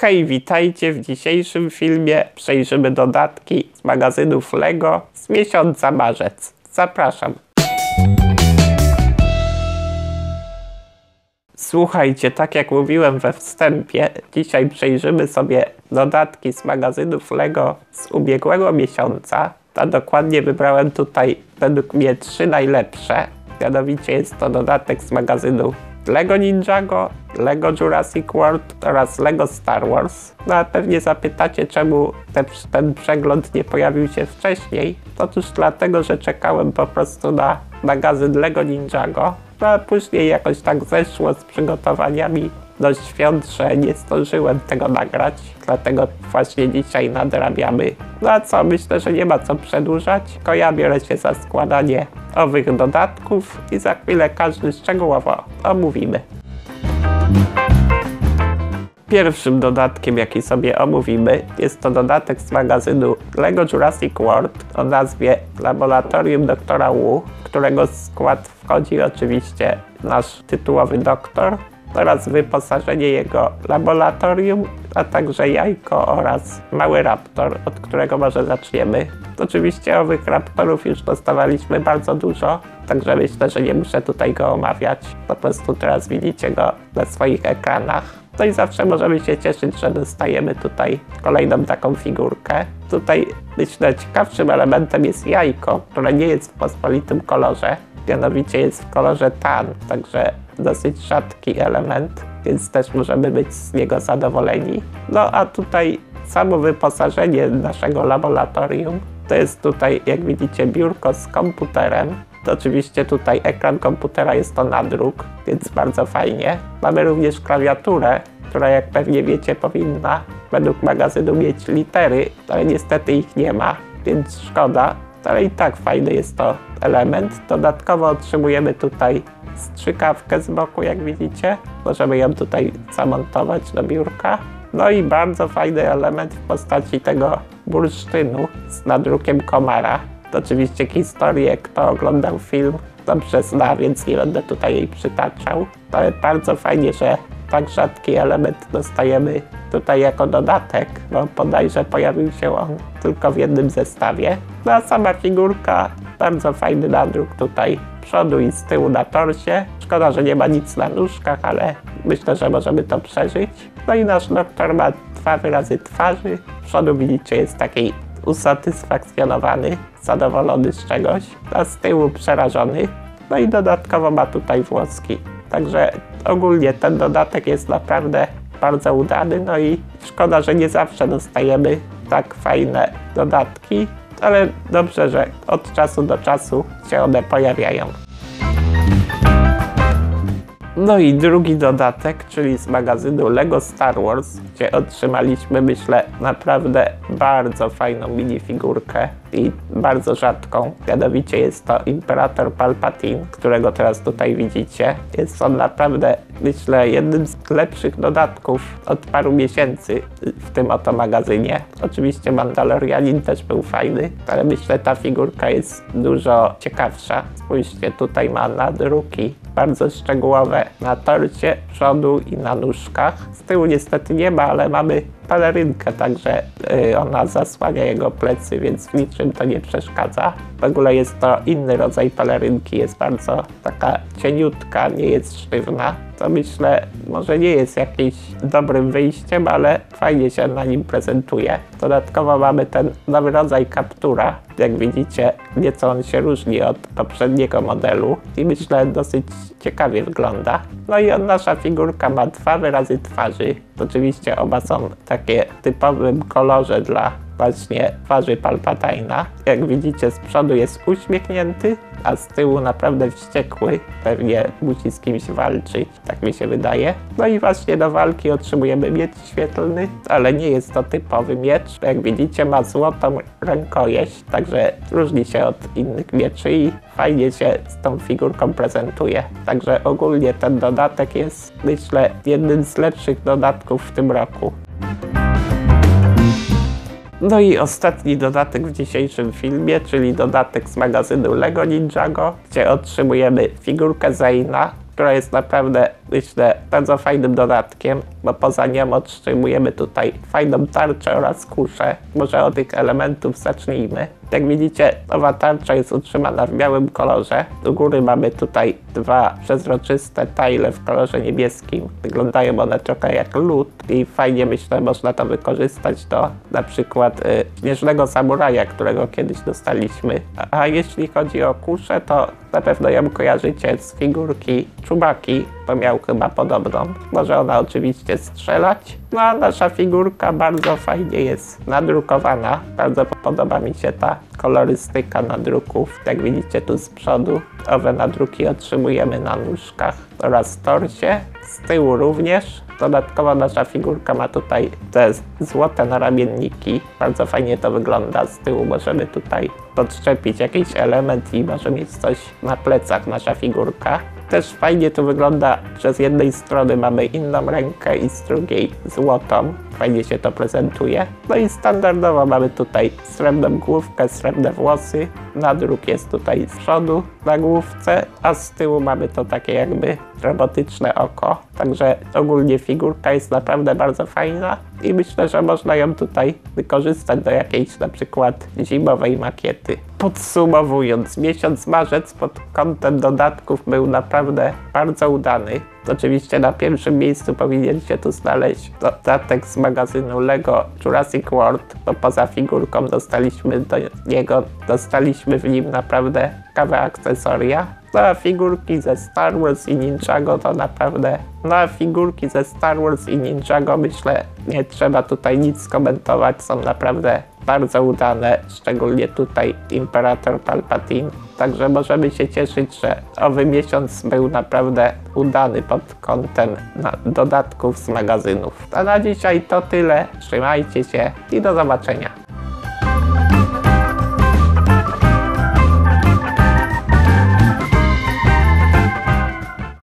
Hej, witajcie w dzisiejszym filmie. Przejrzymy dodatki z magazynów LEGO z miesiąca marzec. Zapraszam. Słuchajcie, tak jak mówiłem we wstępie, dzisiaj przejrzymy sobie dodatki z magazynów LEGO z ubiegłego miesiąca. A dokładnie wybrałem tutaj według mnie trzy najlepsze. Mianowicie jest to dodatek z magazynu Lego Ninjago, Lego Jurassic World oraz Lego Star Wars. No a pewnie zapytacie, czemu te, ten przegląd nie pojawił się wcześniej. Otóż dlatego, że czekałem po prostu na magazyn Lego Ninjago. No a później jakoś tak zeszło z przygotowaniami do świąt, że nie zdążyłem tego nagrać, dlatego właśnie dzisiaj nadrabiamy. No a co, myślę, że nie ma co przedłużać, tylko ja biorę się za składanie owych dodatków i za chwilę każdy szczegółowo omówimy. Pierwszym dodatkiem, jaki sobie omówimy, jest to dodatek z magazynu LEGO Jurassic World o nazwie Laboratorium Doktora Wu, którego skład wchodzi oczywiście nasz tytułowy doktor oraz wyposażenie jego laboratorium, a także jajko oraz mały raptor, od którego może zaczniemy. Oczywiście owych raptorów już dostawaliśmy bardzo dużo, także myślę, że nie muszę tutaj go omawiać. Po prostu teraz widzicie go na swoich ekranach. No i zawsze możemy się cieszyć, że dostajemy tutaj kolejną taką figurkę. Tutaj myślę ciekawszym elementem jest jajko, które nie jest w pospolitym kolorze. Mianowicie jest w kolorze tan, także dosyć rzadki element, więc też możemy być z niego zadowoleni. No a tutaj samo wyposażenie naszego laboratorium to jest tutaj, jak widzicie, biurko z komputerem. To oczywiście tutaj ekran komputera jest to nadruk, więc bardzo fajnie. Mamy również klawiaturę, która jak pewnie wiecie powinna według magazynu mieć litery, ale niestety ich nie ma, więc szkoda. Ale i tak fajny jest to element. Dodatkowo otrzymujemy tutaj strzykawkę z boku, jak widzicie. Możemy ją tutaj zamontować do biurka. No i bardzo fajny element w postaci tego bursztynu z nadrukiem komara. To oczywiście historię, kto oglądał film, dobrze zna, więc nie będę tutaj jej przytaczał. Ale bardzo fajnie, że tak rzadki element dostajemy tutaj jako dodatek, bo bodajże pojawił się on tylko w jednym zestawie. No a sama figurka, bardzo fajny nadruk tutaj przodu i z tyłu na torsie. Szkoda, że nie ma nic na nóżkach, ale myślę, że możemy to przeżyć. No i nasz doktor ma dwa wyrazy twarzy. Przodu widzicie jest taki usatysfakcjonowany, zadowolony z czegoś, a z tyłu przerażony. No i dodatkowo ma tutaj włoski. Także ogólnie ten dodatek jest naprawdę bardzo udany, no i szkoda, że nie zawsze dostajemy tak fajne dodatki, ale dobrze, że od czasu do czasu się one pojawiają. No i drugi dodatek, czyli z magazynu LEGO Star Wars, gdzie otrzymaliśmy, myślę, naprawdę bardzo fajną minifigurkę i bardzo rzadką. Mianowicie jest to Imperator Palpatine, którego teraz tutaj widzicie. Jest on naprawdę, myślę, jednym z lepszych dodatków od paru miesięcy w tym oto magazynie. Oczywiście Mandalorianin też był fajny, ale myślę, ta figurka jest dużo ciekawsza. Spójrzcie, tutaj ma nadruki bardzo szczegółowe na torcie, przodu i na nóżkach. Z tyłu niestety nie ma, ale mamy pelerynkę, także y, ona zasłania jego plecy, więc w niczym to nie przeszkadza. W ogóle jest to inny rodzaj pelerynki, jest bardzo taka cieniutka, nie jest sztywna. To myślę, może nie jest jakimś dobrym wyjściem, ale fajnie się na nim prezentuje. Dodatkowo mamy ten nowy rodzaj kaptura. Jak widzicie, nieco on się różni od poprzedniego modelu i myślę dosyć ciekawie wygląda. No i nasza figurka ma dwa wyrazy twarzy. Oczywiście oba są takie typowym kolorze dla właśnie twarzy Palpatina. Jak widzicie z przodu jest uśmiechnięty, a z tyłu naprawdę wściekły. Pewnie musi z kimś walczyć, tak mi się wydaje. No i właśnie do walki otrzymujemy miecz świetlny, ale nie jest to typowy miecz. Jak widzicie ma złotą rękojeść, także różni się od innych mieczy i fajnie się z tą figurką prezentuje. Także ogólnie ten dodatek jest, myślę, jednym z lepszych dodatków w tym roku. No i ostatni dodatek w dzisiejszym filmie, czyli dodatek z magazynu LEGO Ninjago, gdzie otrzymujemy figurkę Zeina, która jest naprawdę myślę, bardzo fajnym dodatkiem, bo poza nią otrzymujemy tutaj fajną tarczę oraz kuszę. Może od tych elementów zacznijmy. Jak widzicie, nowa tarcza jest utrzymana w białym kolorze. Do góry mamy tutaj dwa przezroczyste tile w kolorze niebieskim. Wyglądają one trochę jak lód i fajnie myślę, można to wykorzystać do na przykład y, śnieżnego samuraja, którego kiedyś dostaliśmy. A, a jeśli chodzi o kuszę, to na pewno ją kojarzycie z figurki Czubaki, bo miał chyba podobną. Może ona oczywiście strzelać. No a nasza figurka bardzo fajnie jest nadrukowana. Bardzo podoba mi się ta kolorystyka nadruków. Jak widzicie tu z przodu, owe nadruki otrzymujemy na nóżkach oraz torsie. Z tyłu również. Dodatkowo nasza figurka ma tutaj te złote naramienniki. Bardzo fajnie to wygląda. Z tyłu możemy tutaj podczepić jakiś element i może mieć coś na plecach nasza figurka. Też fajnie to wygląda, że z jednej strony mamy inną rękę i z drugiej złotą. Fajnie się to prezentuje. No i standardowo mamy tutaj srebrną główkę, srebrne włosy. Nadruk jest tutaj z przodu na główce, a z tyłu mamy to takie jakby robotyczne oko. Także ogólnie figurka jest naprawdę bardzo fajna i myślę, że można ją tutaj wykorzystać do jakiejś na przykład zimowej makiety. Podsumowując, miesiąc marzec pod kątem dodatków był naprawdę bardzo udany. Oczywiście na pierwszym miejscu powinien się tu znaleźć dodatek z magazynu LEGO Jurassic World, bo poza figurką dostaliśmy do niego, dostaliśmy w nim naprawdę ciekawe akcesoria. No figurki ze Star Wars i Ninjago to naprawdę... No figurki ze Star Wars i Ninjago myślę, nie trzeba tutaj nic komentować, są naprawdę bardzo udane, szczególnie tutaj Imperator Palpatine. Także możemy się cieszyć, że owy miesiąc był naprawdę udany pod kątem dodatków z magazynów. A na dzisiaj to tyle. Trzymajcie się i do zobaczenia.